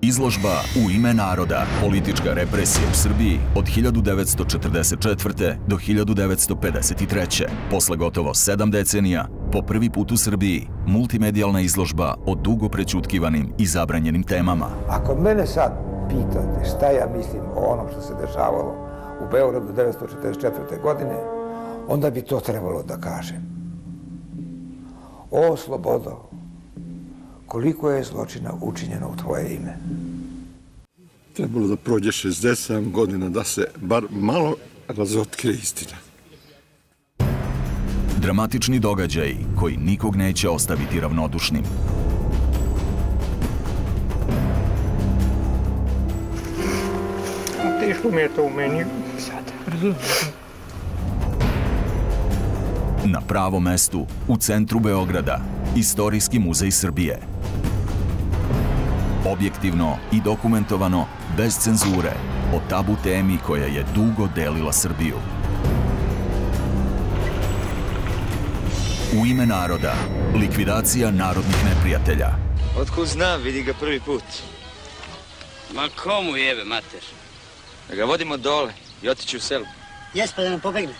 Izložba U ime naroda, politička represija u Srbiji od 1944. do 1953. Posle gotovo sedam decenija, po prvi put u Srbiji, multimedijalna izložba o dugo prećutkivanim i zabranjenim temama. Ako mene sad pitate šta ja mislim o onom što se dešavalo u Beogradu 1944. godine, onda bi to trebalo da kažem. O, slobodo, koliko je zločina učinjeno u tvoje ime? Trebalo da prođe 67 godina da se bar malo razotkrije istina. Dramatični događaji koji nikog neće ostaviti ravnodušnim. Teško mi je to u meni sad. Na pravom mestu, u centru Beograda, Istorijski muzej Srbije. Objektivno i dokumentovano, bez cenzure, o tabu temi koja je dugo delila Srbiju. U ime naroda, likvidacija narodnih neprijatelja. Otkud znam, vidi ga prvi put. Ma komu jebe, mater? Da ga vodimo dole i otići u selu. Jes, pa da nam pobegne.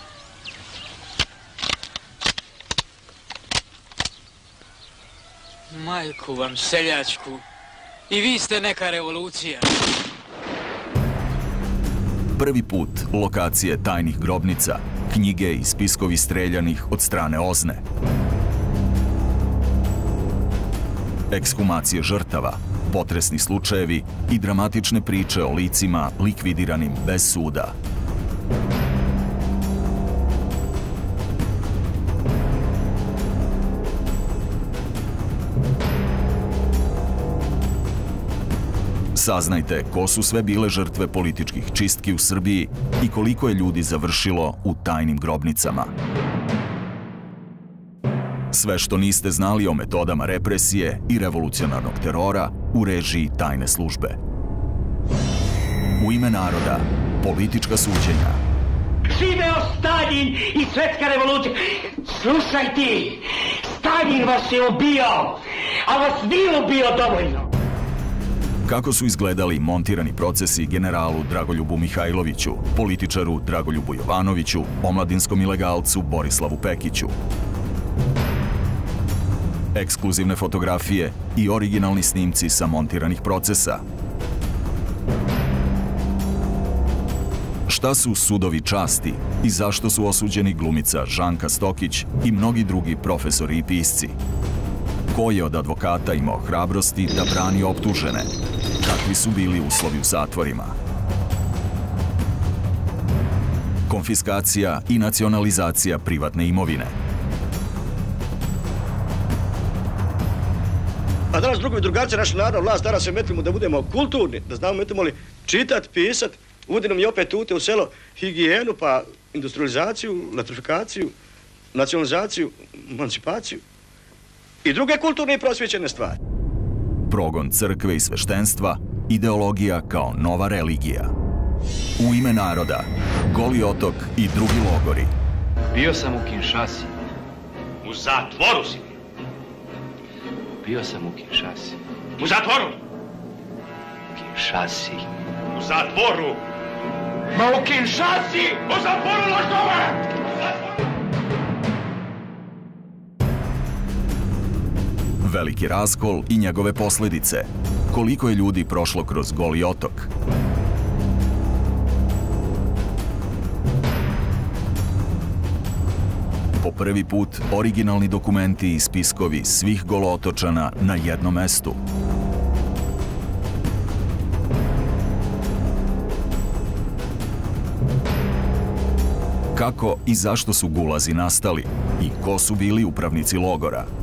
Majku vam, seljačku. I vi ste neka revolucija. Prvi put lokacije tajnih grobnica, knjige i spiskovi streljanih od strane Ozne. Ekshumacije žrtava, potresni slučajevi i dramatične priče o licima likvidiranim bez suda. Saznajte ko su sve bile žrtve političkih čistki u Srbiji i koliko je ljudi završilo u tajnim grobnicama. Sve što niste znali o metodama represije i revolucionarnog terora u režiji tajne službe. U ime naroda, politička suđenja. Živeo Stalin i svetska revolucija. Slušaj ti, Stalin vas je ubio, a vas nije ubio dovoljno kako su izgledali montirani procesi generalu Dragoljubu Mihajloviću, političaru Dragoljubu Jovanoviću, omladinskom ilegalcu Borislavu Pekiću. Ekskluzivne fotografije i originalni snimci sa montiranih procesa. Šta su sudovi časti i zašto su osuđeni glumica Žanka Stokić i mnogi drugi profesori i pisci? Ko je od advokata imao hrabrosti da brani optužene? Kakvi su bili uslovi u zatvorima? Konfiskacija i nacionalizacija privatne imovine. A danas drugovi drugačije naš narod, vlast danas se metlimo da budemo kulturni, da znamo metimo li čitat, pisat, uvodi nam i opet ute u selo higijenu, pa industrializaciju, latrifikaciju, nacionalizaciju, emancipaciju i druge kulturne i prosvjećene stvari. Progon crkve i sveštenstva, ideologija kao nova religija. U ime naroda, Goli otok i drugi logori. Bio sam u Kinshasi. U zatvoru si. Bio sam u Kinshasi. U zatvoru? Kinshasi. U zatvoru. Ma u Kinshasi! U zatvoru, lažnove! Veliki raskol i njegove posledice. Koliko je ljudi prošlo kroz Goli otok? Po prvi put originalni dokumenti i spiskovi svih golootočana na jednom mestu. Kako i zašto su gulazi nastali i ko su bili upravnici logora?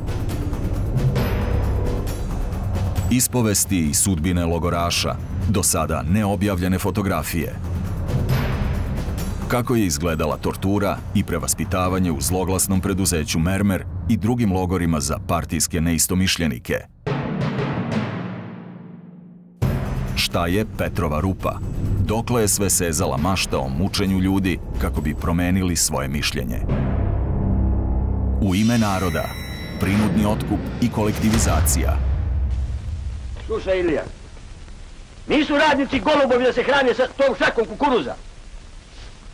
Ispovesti i sudbine logoraša, do sada neobjavljene fotografije. Kako je izgledala tortura i prevaspitavanje u zloglasnom preduzeću Mermer i drugim logorima za partijske neistomišljenike. Šta je Petrova rupa? Dokle je sve sezala mašta o mučenju ljudi kako bi promenili svoje mišljenje? U ime naroda, prinudni otkup i kolektivizacija – Slušaj, Ilija, Nisu radnici golubovi da se hrane sa tom šakom kukuruza.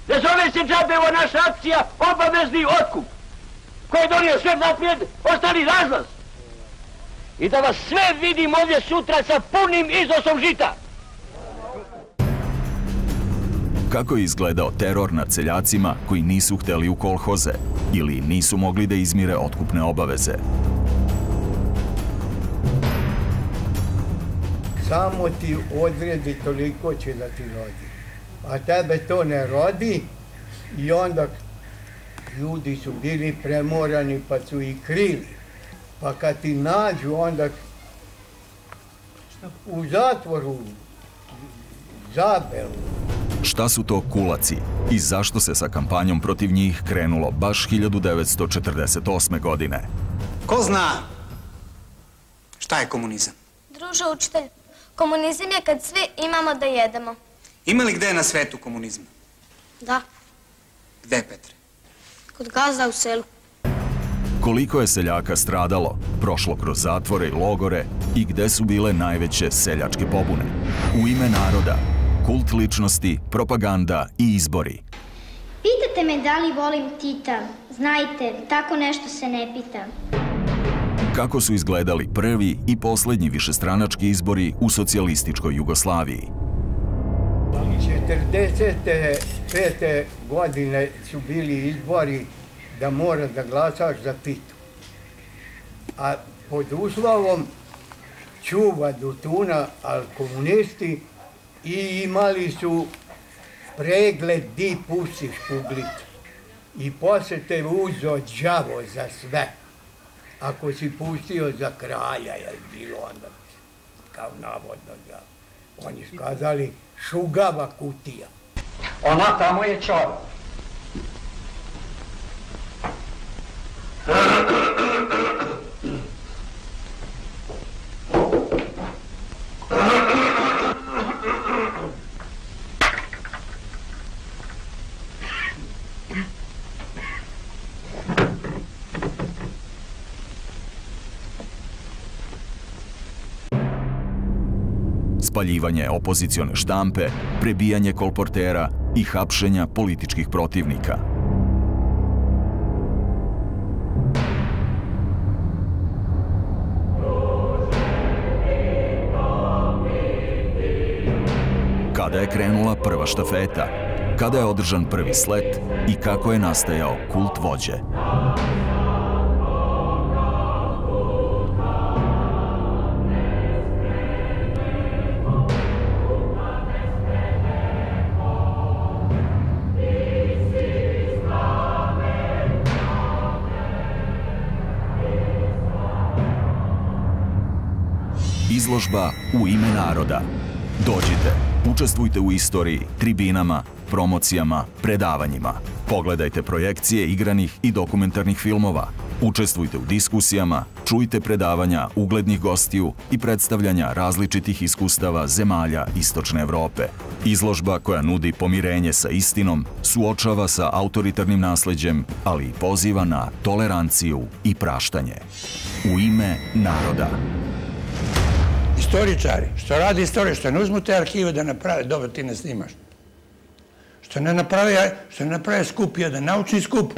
Ne zove se džabe ova naša akcija obavezni otkup. Ko je donio sve naprijed, ostali razlaz. I da vas sve vidim ovdje sutra sa punim iznosom žita. Kako je izgledao teror nad seljacima koji nisu hteli u kolhoze ili nisu mogli da izmire otkupne obaveze? Samo ti odredi toliko će da ti rodi. A tebe to ne rodi i onda ljudi su bili premorani pa su i krili. Pa kad ti nađu onda u zatvoru zabelu. Šta su to kulaci i zašto se sa kampanjom protiv njih krenulo baš 1948. godine? Ko zna šta je komunizam? Druže učitelj, komunizam je kad svi imamo da jedemo. Ima li gde na svetu komunizma? Da, Gde, Petre? kod gazda u selu. Koliko je seljaka stradalo, prošlo kroz zatvore i logore i gde su bile najveće seljačke pobune? U ime naroda, kult ličnosti, propaganda i izbori. Pitate me da li volim Tita. Znajte, tako nešto se ne pita. Kako su izgledali prvi i poslednji višestranački izbori u socijalističkoj Jugoslaviji? 45. godine su bili izbori da mora da glasaš za Titu. A pod uslovom čuva do tuna, ali komunisti i imali su pregled di pustiš publiku. I posle te uzo đavo za sve. Ako si pustio za kralja, je bilo onda, kao navodno đavo. Oni su kazali šugava kutija. Ona tamo je čovjek. Spaljivanje opozicione štampe, prebijanje kolportera i hapšenja političkih protivnika. Kada je krenula prva štafeta? Kada je održan prvi slet i kako je nastajao kult vođe? Izložba u ime naroda. Dođite, učestvujte u istoriji, tribinama, promocijama, predavanjima. Pogledajte projekcije igranih i dokumentarnih filmova. Učestvujte u diskusijama, čujte predavanja uglednih gostiju i predstavljanja različitih iskustava zemalja Istočne Evrope. Izložba koja nudi pomirenje sa istinom, suočava sa autoritarnim nasleđem, ali i poziva na toleranciju i praštanje. U ime naroda. Istoričari, što radi istorija, što ne uzmu te arhive da naprave, dobro ti ne snimaš. Što ne naprave, što ne naprave skup jedan, naučni skup,